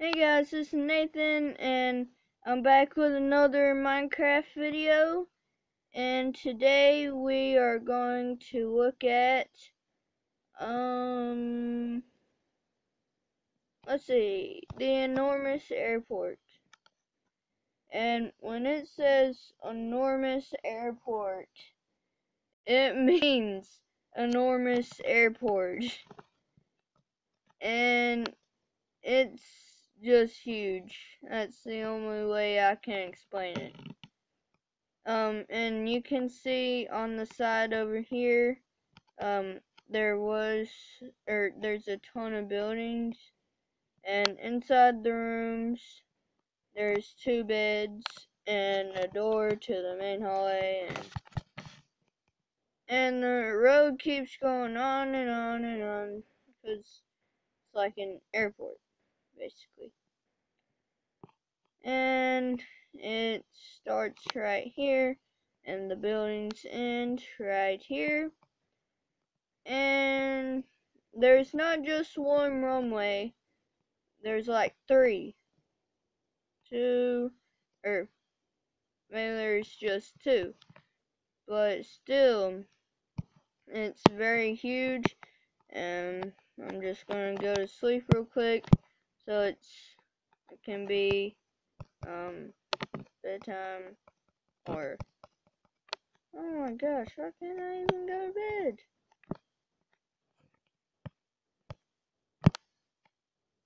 Hey guys, this is Nathan and I'm back with another Minecraft video. And today we are going to look at um let's see the enormous airport. And when it says enormous airport it means enormous airport. And it's just huge. That's the only way I can explain it. Um, and you can see on the side over here, um, there was, or there's a ton of buildings, and inside the rooms, there's two beds and a door to the main hallway, and, and the road keeps going on and on and on, because it's like an airport basically. And it starts right here, and the buildings end right here. And there's not just one runway, there's like three. Two, er, or maybe there's just two. But still, it's very huge, and I'm just gonna go to sleep real quick. So it's it can be um bedtime or oh my gosh, why can't I even go to bed?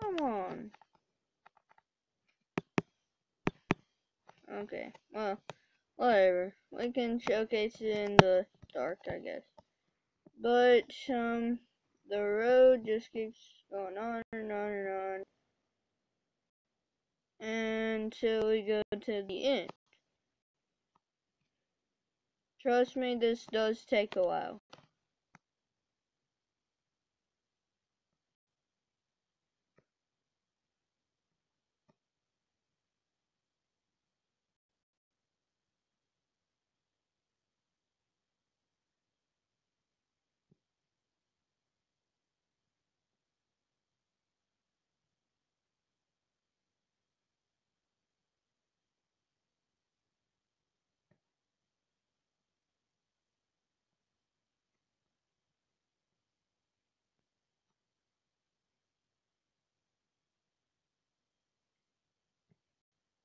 Come on. Okay, well, whatever. We can showcase it in the dark, I guess. But, um, the road just keeps going on and on and on until we go to the end. Trust me, this does take a while.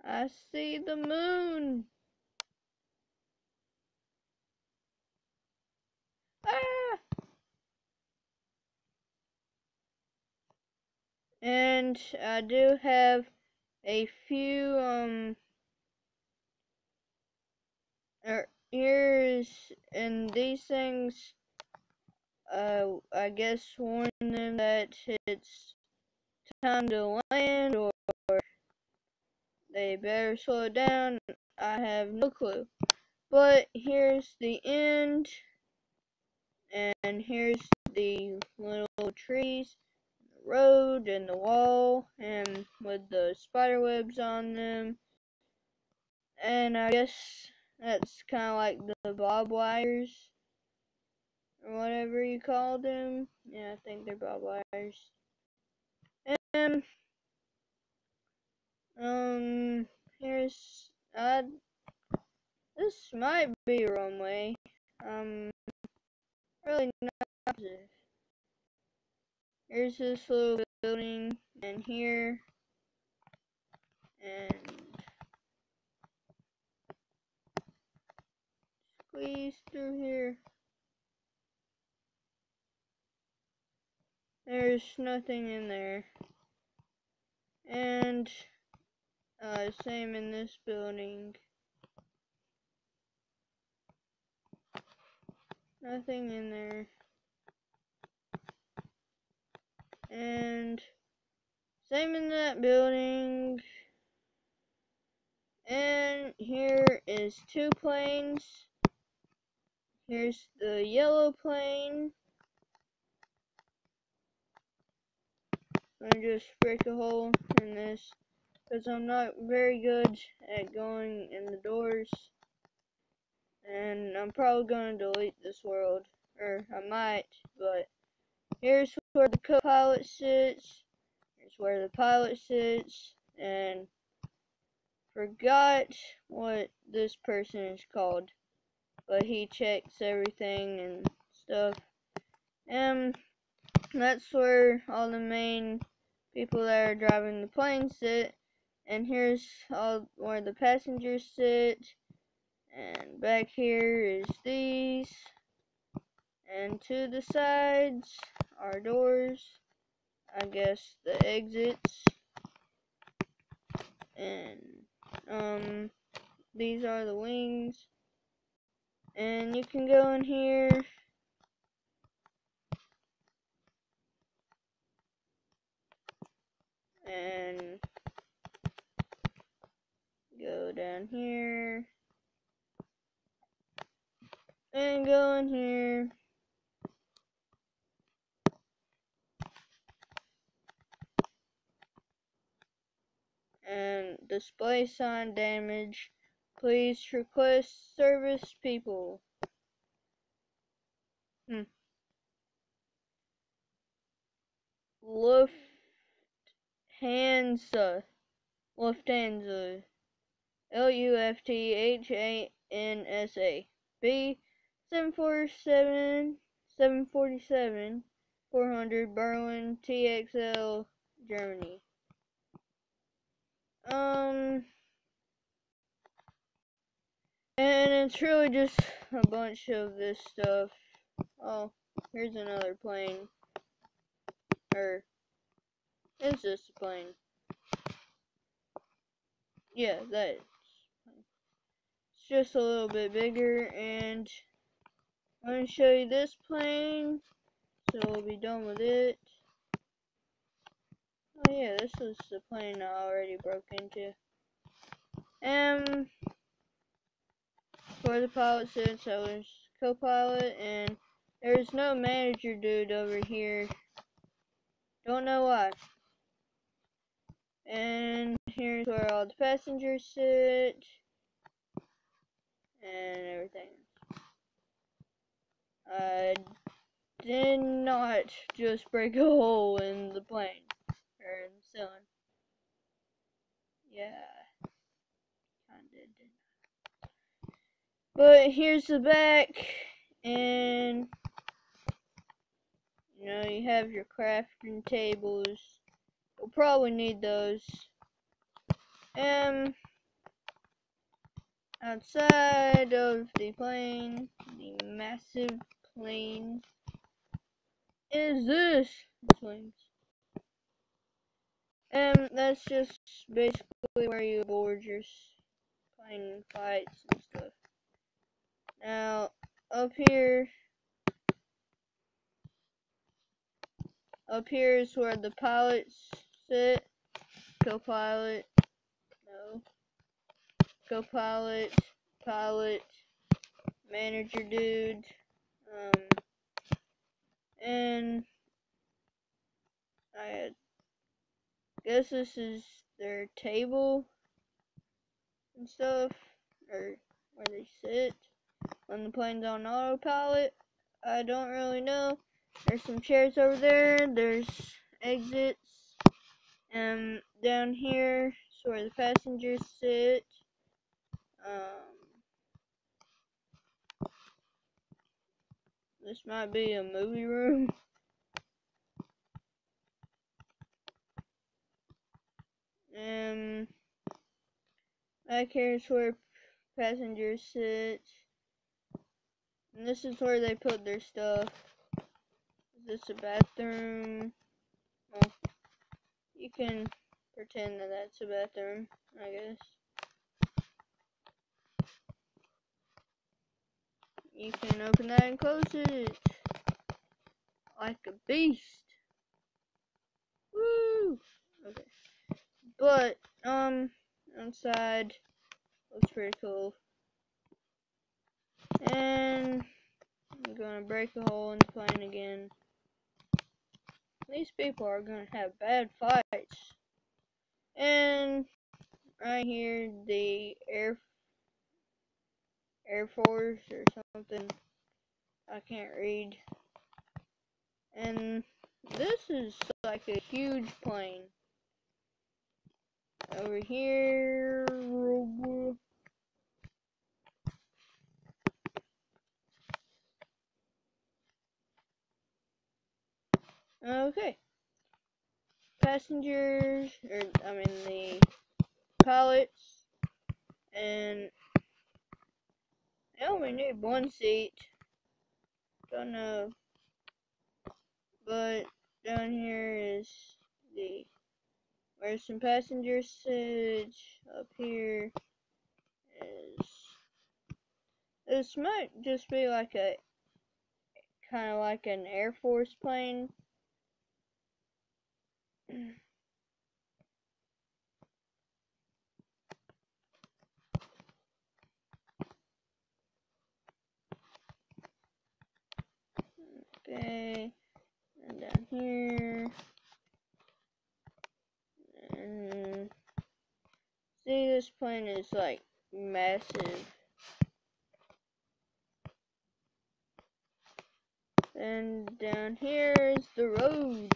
I see the moon. Ah! And I do have a few, um, er, here's, and these things, uh, I guess warn them that it's time to land or they better slow down. I have no clue. But here's the end. And here's the little trees, the road, and the wall, and with the spider webs on them. And I guess that's kind of like the bob wires, or whatever you call them. Yeah, I think they're bob wires. And um, here's, uh, this might be runway. Um, really not. Here's this little building, and here, and squeeze through here. There's nothing in there. And uh, same in this building. Nothing in there. And same in that building. And here is two planes. Here's the yellow plane. I'm gonna just break a hole in this because I'm not very good at going in the doors. And I'm probably going to delete this world, or I might, but here's where the co-pilot sits. Here's where the pilot sits, and forgot what this person is called, but he checks everything and stuff. And that's where all the main people that are driving the plane sit. And here's all where the passengers sit. And back here is these. And to the sides are doors. I guess the exits. And um these are the wings. And you can go in here and here. And go in here. And display sign damage. Please request service people. Hmm. Luft Lufthansa, Lufthansa, L U F T H A N S A, B 747, 747, 400 Berlin, TXL, Germany. Um, and it's really just a bunch of this stuff. Oh, here's another plane. Or it's just a plane. Yeah, that just a little bit bigger, and I'm going to show you this plane, so we'll be done with it. Oh yeah, this is the plane I already broke into. Um, for the pilot since I was co-pilot, and there's no manager dude over here. Don't know why. And here's where all the passengers sit. And everything. I did not just break a hole in the plane. Or in the ceiling. Yeah. Kinda did. But here's the back. And you know, you have your crafting tables We'll probably need those. Um, outside of the plane, the massive plane, is this wings. Um, that's just basically where you board your plane fights and stuff. Now, up here, up here is where the pilots sit. Co-pilot. No. Co-pilot. Pilot. Manager dude. Um. And I guess this is their table and stuff, or where they sit when the plane's on autopilot. I don't really know. There's some chairs over there. There's exits. Um, down here is where the passengers sit. Um, this might be a movie room. Um, back here is where passengers sit. And this is where they put their stuff. Is this a bathroom? Oh. You can pretend that that's a bathroom, I guess. You can open that and close it. Like a beast. Woo! Okay. But, um, inside looks pretty cool. And I'm gonna break a hole in the plane again. These people are gonna have bad fights. And right here, the Air Air Force or something. I can't read. And this is like a huge plane. over here. Okay. Passengers, or I mean the pilots, and I only need one seat. Don't know. But down here is the where's some passenger seats. Up here is this might just be like a kind of like an Air Force plane. Okay, and down here, and see this plane is like massive. And down here is the road.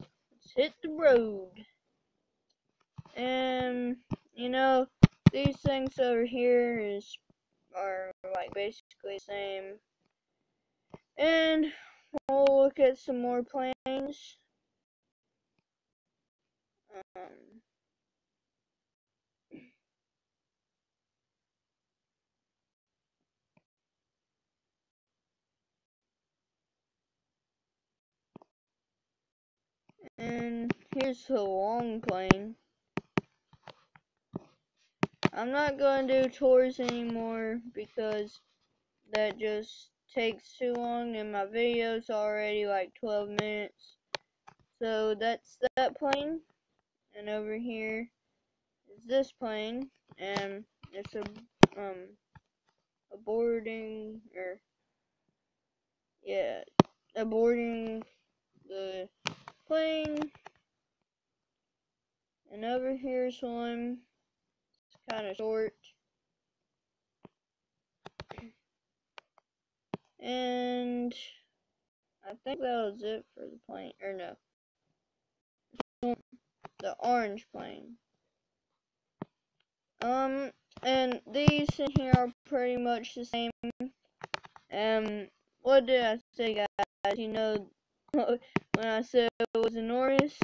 Let's hit the road. And you know, these things over here is are like basically the same. And look at some more planes. Um, and here's the long plane. I'm not going to do tours anymore because that just takes too long and my video's already like 12 minutes. So that's that plane. And over here is this plane. And it's a um a boarding or yeah, boarding the plane. And over here's one. It's kind of short. And I think that was it for the plane, or no, the orange plane. Um, and these in here are pretty much the same. Um, what did I say, guys? You know, when I said it was enormous,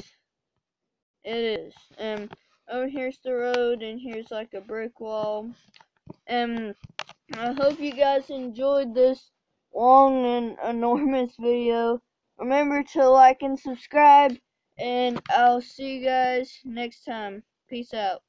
it is. Um, over here's the road, and here's like a brick wall. Um, I hope you guys enjoyed this long and enormous video. Remember to like and subscribe, and I'll see you guys next time. Peace out.